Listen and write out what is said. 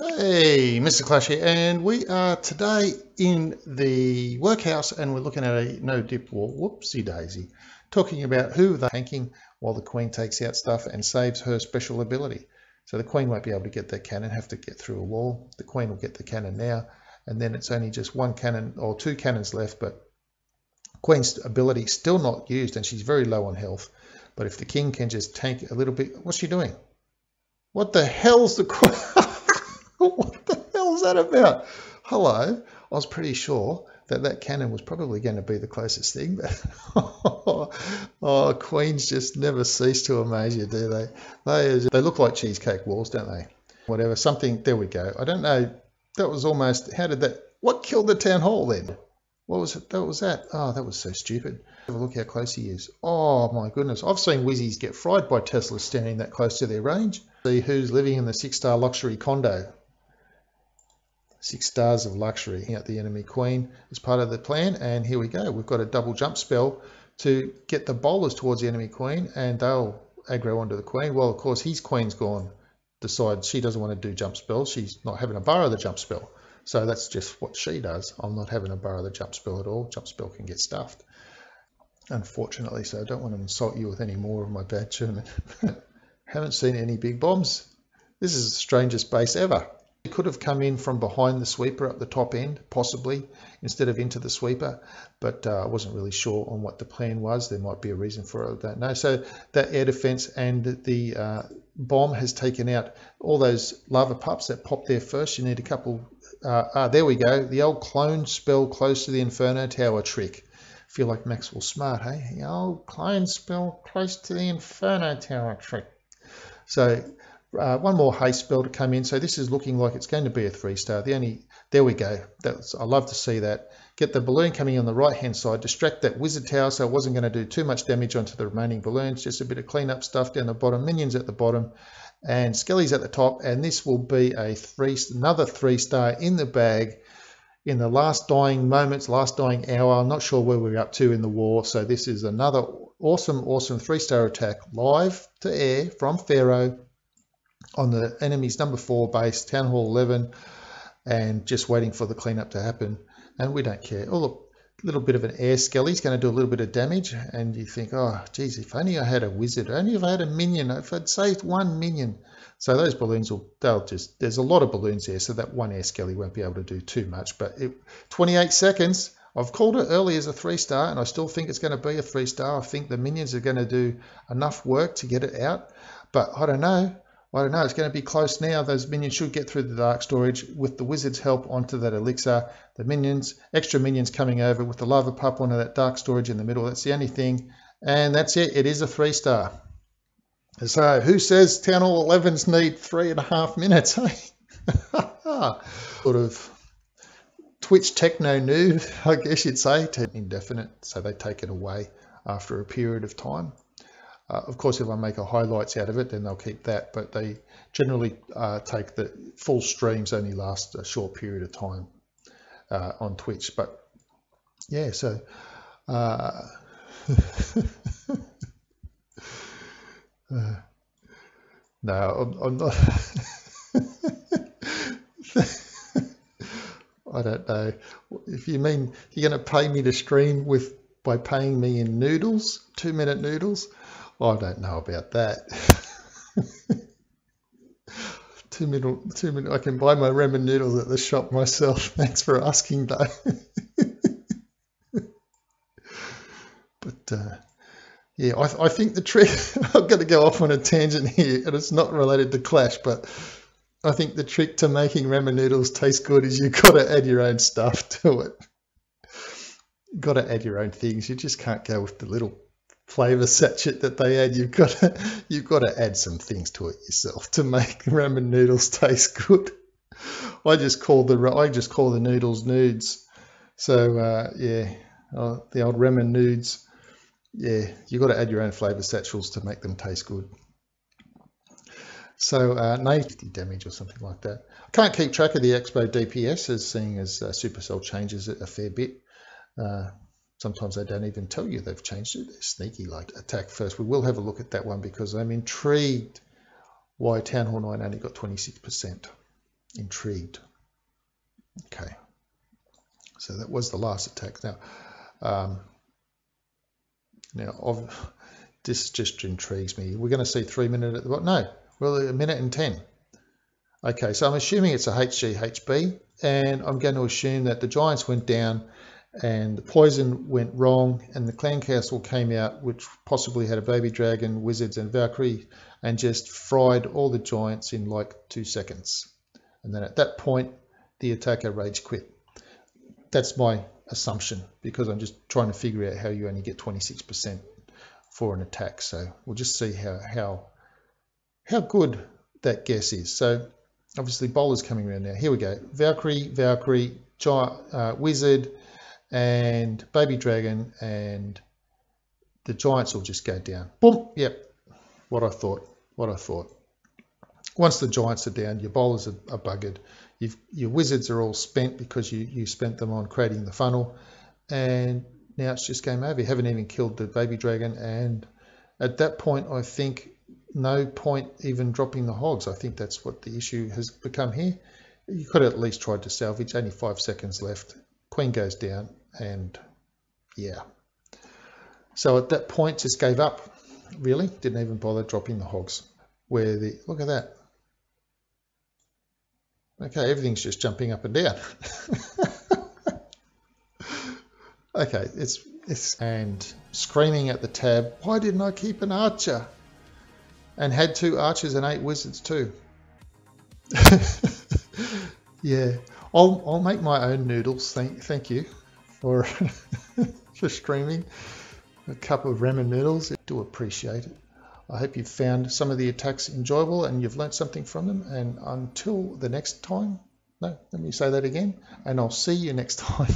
Hey, Mr. Clash here, and we are today in the workhouse and we're looking at a no dip wall, whoopsie daisy, talking about who they're tanking while the queen takes out stuff and saves her special ability. So the queen won't be able to get that cannon, have to get through a wall. The queen will get the cannon now, and then it's only just one cannon or two cannons left, but queen's ability still not used and she's very low on health. But if the king can just tank a little bit, what's she doing? What the hell's the queen? what the hell is that about? Hello, I was pretty sure that that cannon was probably going to be the closest thing, but oh, queens just never cease to amaze you, do they? They they look like cheesecake walls, don't they? Whatever, something. There we go. I don't know. That was almost. How did that? What killed the town hall then? What was it? That was that. Oh, that was so stupid. Have a look how close he is. Oh my goodness. I've seen Wizzies get fried by Teslas standing that close to their range. See who's living in the six-star luxury condo six stars of luxury at the enemy queen as part of the plan. And here we go. We've got a double jump spell to get the bowlers towards the enemy queen and they'll aggro onto the queen. Well, of course, his queen's gone, decides she doesn't want to do jump spells. She's not having a burrow the jump spell. So that's just what she does. I'm not having a burrow the jump spell at all. Jump spell can get stuffed. Unfortunately, so I don't want to insult you with any more of my bad German. Haven't seen any big bombs. This is the strangest base ever. It could have come in from behind the sweeper at the top end, possibly, instead of into the sweeper, but uh, I wasn't really sure on what the plan was. There might be a reason for it, I don't know. So that air defense and the uh, bomb has taken out all those lava pups that popped there first. You need a couple, uh, ah, there we go, the old clone spell close to the Inferno Tower trick. Feel like Maxwell Smart, hey? The old clone spell close to the Inferno Tower trick. So uh, one more haste spell to come in. So this is looking like it's going to be a three star. The only, there we go. That's, I love to see that. Get the balloon coming on the right hand side, distract that wizard tower so it wasn't going to do too much damage onto the remaining balloons. Just a bit of cleanup stuff down the bottom, minions at the bottom and skellies at the top. And this will be a three, another three star in the bag in the last dying moments, last dying hour. I'm not sure where we're up to in the war. So this is another awesome, awesome three star attack live to air from Pharaoh on the enemy's number four base, Town Hall 11, and just waiting for the cleanup to happen. And we don't care. Oh, look, a little bit of an air skelly is going to do a little bit of damage. And you think, oh, geez, if only I had a wizard, only if I had a minion, if I'd saved one minion. So those balloons will, they'll just, there's a lot of balloons there, so that one air skelly won't be able to do too much. But it, 28 seconds, I've called it early as a three star, and I still think it's going to be a three star. I think the minions are going to do enough work to get it out. But I don't know. I don't know, it's going to be close now. Those minions should get through the dark storage with the wizard's help onto that elixir. The minions, extra minions coming over with the lava pup onto that dark storage in the middle. That's the only thing. And that's it. It is a three star. So who says Town Hall 11s need three and a half minutes? Hey? Eh? sort of Twitch techno nude, I guess you'd say, to indefinite. So they take it away after a period of time. Uh, of course, if I make a highlights out of it, then they'll keep that, but they generally uh, take the full streams only last a short period of time uh, on Twitch. But yeah, so uh, uh, no, I'm, I'm not. I don't know. If you mean you're going to pay me to stream with by paying me in noodles, two minute noodles, I don't know about that. two minute, two minute. I can buy my ramen noodles at the shop myself. Thanks for asking, though. but uh, yeah, I, I, think the trick. I'm going to go off on a tangent here, and it's not related to Clash, but I think the trick to making ramen noodles taste good is you've got to add your own stuff to it. Got to add your own things. You just can't go with the little flavor sachet that they add, you've got to you've got to add some things to it yourself to make ramen noodles taste good. I just call the I just call the noodles nudes. So uh, yeah, uh, the old ramen nudes. Yeah, you've got to add your own flavor satchels to make them taste good. So uh, 90 damage or something like that. I can't keep track of the X-Bow DPS as seeing as uh, Supercell changes it a fair bit. Uh, sometimes they don't even tell you they've changed it. They're sneaky like attack first. We will have a look at that one because I'm intrigued why Town Hall 9 only got 26%. intrigued. Okay, so that was the last attack. Now, um, now this just intrigues me. We're going to see three minutes at the bottom. No, well, a minute and ten. Okay, so I'm assuming it's a HGHB, and I'm going to assume that the Giants went down and the poison went wrong and the clan castle came out which possibly had a baby dragon wizards and valkyrie and just fried all the giants in like two seconds. And then at that point the attacker rage quit. That's my assumption because i'm just trying to figure out how you only get 26 percent for an attack. So we'll just see how how how good that guess is. So obviously bowlers coming around now. Here we go. Valkyrie valkyrie giant uh, wizard and Baby Dragon and the Giants will just go down. Boom, yep, what I thought, what I thought. Once the Giants are down, your bowlers are, are buggered. You've, your Wizards are all spent because you, you spent them on creating the funnel. And now it's just game over. You haven't even killed the Baby Dragon. And at that point, I think no point even dropping the hogs. I think that's what the issue has become here. You could at least tried to salvage. Only five seconds left. Queen goes down and yeah. So at that point, just gave up. Really, didn't even bother dropping the hogs. Where the look at that. Okay, everything's just jumping up and down. okay, it's it's and screaming at the tab. Why didn't I keep an archer? And had two archers and eight wizards too. yeah, I'll I'll make my own noodles. Thank thank you for for streaming a cup of ramen noodles. I do appreciate it. I hope you've found some of the attacks enjoyable and you've learnt something from them. And until the next time, no, let me say that again. And I'll see you next time.